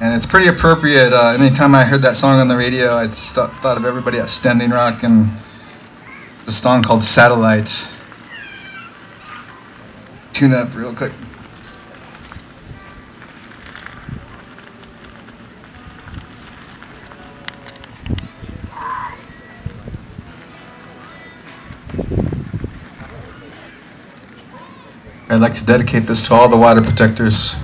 And it's pretty appropriate. Uh, anytime I heard that song on the radio, I st- thought of everybody at Standing Rock and the song called Satellite. Tune up real quick. I'd like to dedicate this to all the water protectors.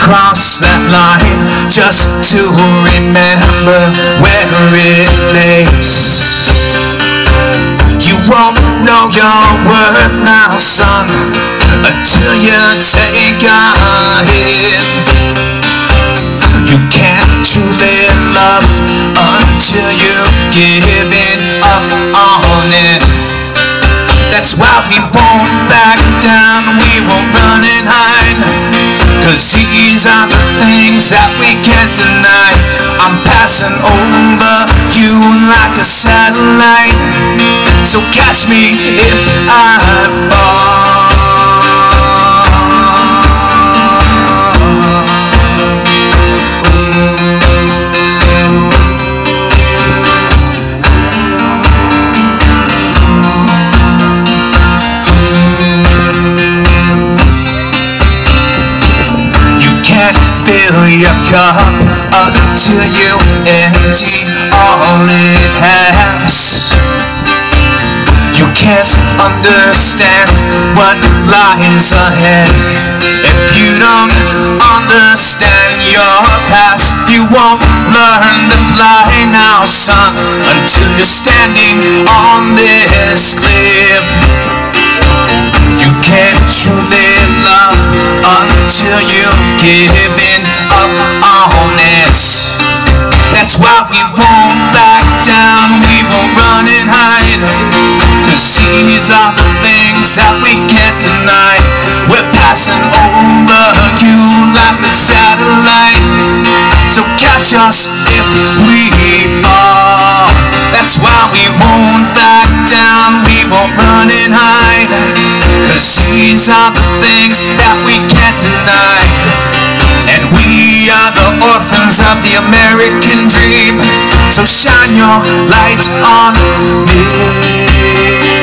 Cross that line just to remember where it lays. You won't know your worth now, son, until you take a hit. You can't truly love until you've given up on it. That's why we won't back down, we won't run and hide. Cause these are the things that we can't deny. I'm passing over you like a satellite. So catch me if I fall. Fill your cup until you empty all it has. You can't understand what lies ahead if you don't understand your past. You won't learn to fly now, son, until you're standing on this cliff. You can't you've up on it. That's why we won't back down, we won't run and hide. Cause these are the things that we can't deny. We're passing over you like a satellite. So catch us if we fall. That's why we won't back down, we won't run and hide. Cause these are the things that we can't deny. Are the orphans of the American dream. So shine your light on me.